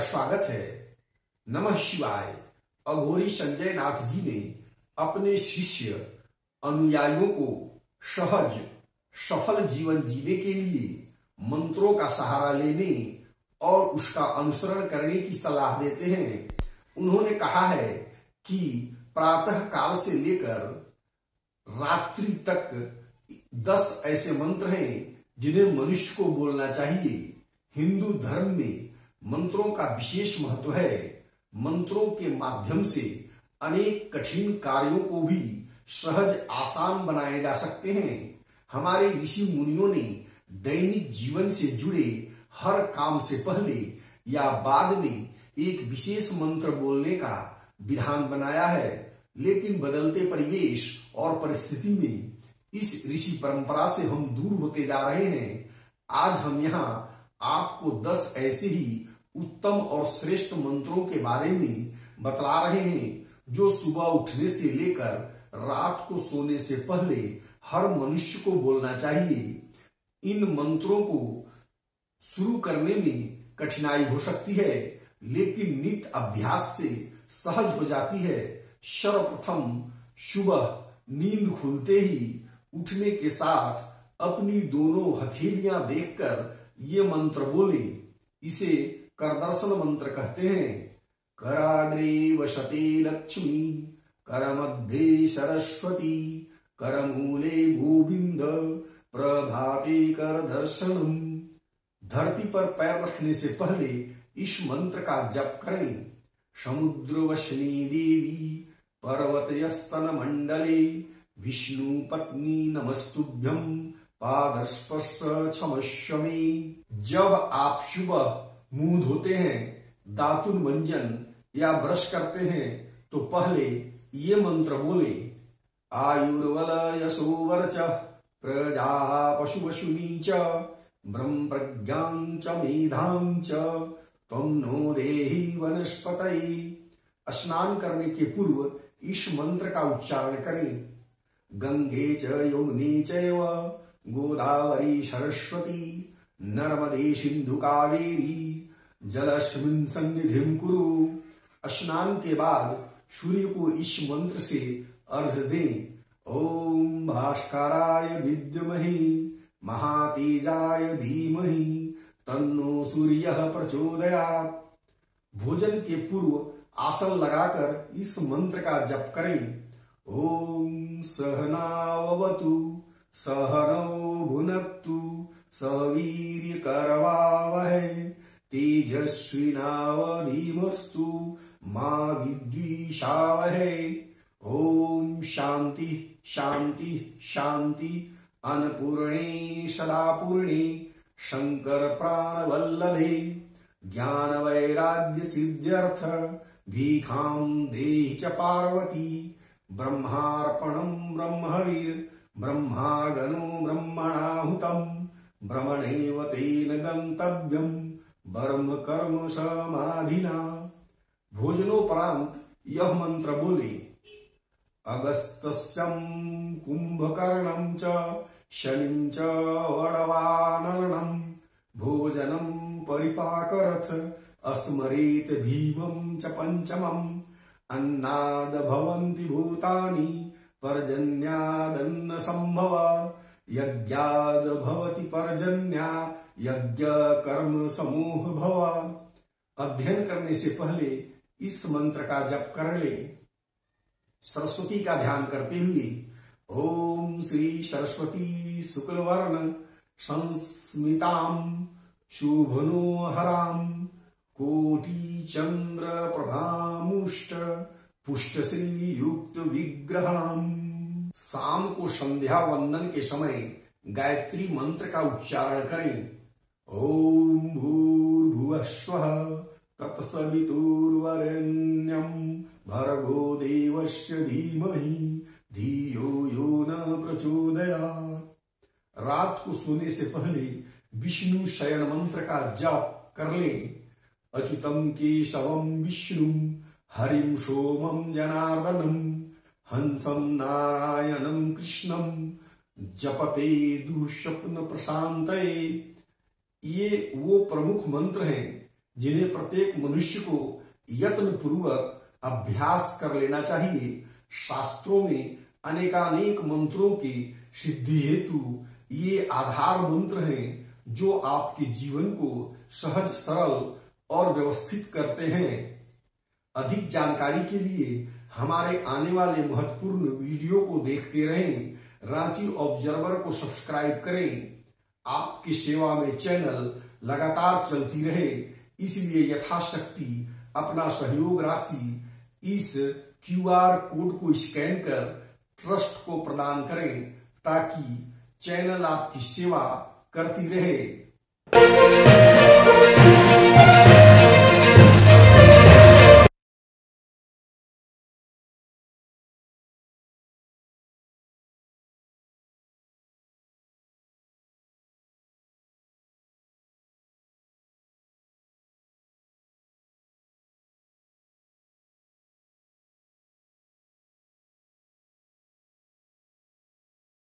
स्वागत है। नमः शिवाय। अघोरी संजय नाथ जी ने अपने शिष्य अनुयायियों को सहज, सफल जीवन जीने के लिए मंत्रों का सहारा लेने और उसका अनुसरण करने की सलाह देते हैं। उन्होंने कहा है कि प्रातः काल से लेकर रात्रि तक दस ऐसे मंत्र हैं जिन्हें मनुष्य को बोलना चाहिए। हिंदू धर्म में मंत्रों का विशेष महत्व है। मंत्रों के माध्यम से अनेक कठिन कार्यों को भी सहज आसान बनाए जा सकते हैं। हमारे ऋषि मुनियों ने दैनिक जीवन से जुड़े हर काम से पहले या बाद में एक विशेष मंत्र बोलने का विधान बनाया है। लेकिन बदलते परिवेश और परिस्थिति में इस ऋषि परंपरा से हम दूर होते जा रहे हैं। आज हम यहाँ आपको दस ऐसे ही उत्तम और श्रेष्ठ मंत्रों के बारे में बतला रहे हैं, जो सुबह उठने से लेकर रात को सोने से पहले हर मनुष्य को बोलना चाहिए। इन मंत्रों को शुरू करने में कठिनाई हो सकती है, लेकिन नित्य अभ्यास से सहज हो जाती है। सर्वप्रथम सुबह नींद खुलते ही उठने के साथ अपनी दोनों हथेलियाँ देखकर ये मंत्र बोले। इसे करदर्शन मंत्र कहते हैं। कराग्रे वशते लक्ष्मी कर मध्य सरस्वती कर मूले गोविंद, प्रभाते कर दर्शनम धरती पर पैर रखने से पहले इस मंत्र का जप करें। समुद्र वशनी देवी पर्वत स्तन मंडले विष्णु पत्नी नमस्तुभ्यम पादस्पर्श क्षमस्वमी जब आप सुबह मुँह धोते हैं, दातुन मंजन या ब्रश करते हैं तो पहले ये मंत्र बोले, आयुर्वल यशोवर च प्रजा पशु पशुनी च ब्रह्म प्रज्ञा च मेधां च तम नो देहि वनस्पत स्नान करने के पूर्व इस मंत्र का उच्चारण करें। गंगे च यमुने चैव, गोदावरी सरस्वती, नर्मदे सिंधु कावेरी जलस्मिन सन्निधि कुरु। स्नान के बाद सूर्य को इस मंत्र से अर्घ दें। ओम भास्कराय विद्यमहि, महातेजाय धीमहि, तन्नो सूर्य प्रचोदयात। भोजन के पूर्व आसन लगाकर इस मंत्र का जप करें। ओम सहनावतु, सहनौ भुनत्तु, सवीर्य करवावहै। तेजस्विनावधीमस्तु मा विद्विषावहै। ओम शांति शांति शांति अन्नपूर्णे, सदापूर्णे शंकर प्राण वल्लभे ज्ञान वैराग्य सिद्ध्यर्थ भीखां देहि च पार्वती। ब्रह्मार्पणं ब्रह्मवीर ब्रह्मागनो ब्रह्मणाहुतम् भ्रमणेव तेन गंतव्यम ब्रह्म कर्म समाधिना। भोजनोपरांत यह मंत्र बोले। अगस्तस्यं कुंभकर्णं च, शनिं च वडवानरणं। भोजनं परिपाकरथ, अस्मरेत भीमं च पञ्चमम्। अन्नाद भवन्ति भूतानि पर्जन्यादन्न संभव यज्ञाद भवति पर्जन्या यज्ञ कर्म समूह भव अध्ययन करने से पहले इस मंत्र का जप कर ले। सरस्वती का ध्यान करते हुए, ओम श्री सरस्वती शुक्ल वर्ण संस्मिताम शुभनो हराम कोटि चंद्र प्रभामुष्ट पुष्ट श्री युक्त विग्रहाम शाम को संध्या वंदन के समय गायत्री मंत्र का उच्चारण करें। ओम भूर्भुवस्व तत्सवितुर्वरेण्यम भर्गो देवस्य धीमहि, धियो यो न प्रचोदया रात को सोने से पहले विष्णु शयन मंत्र का जाप कर ले। अच्युतम केशवम विष्णु हरिम सोमम जनार्दनम। हंसम नारायणम कृष्णम जपते दुःस्वप्न प्रशांत ये वो प्रमुख मंत्र हैं जिन्हें प्रत्येक मनुष्य को यत्न पूर्वक अभ्यास कर लेना चाहिए। शास्त्रों में अनेकानेक मंत्रों की सिद्धि हेतु ये आधार मंत्र हैं जो आपके जीवन को सहज, सरल और व्यवस्थित करते हैं। अधिक जानकारी के लिए हमारे आने वाले महत्वपूर्ण वीडियो को देखते रहें, रांची ऑब्जर्वर को सब्सक्राइब करें। आपकी सेवा में चैनल लगातार चलती रहे, इसलिए यथाशक्ति अपना सहयोग राशि इस क्यूआर कोड को स्कैन कर ट्रस्ट को प्रदान करें, ताकि चैनल आपकी सेवा करती रहे।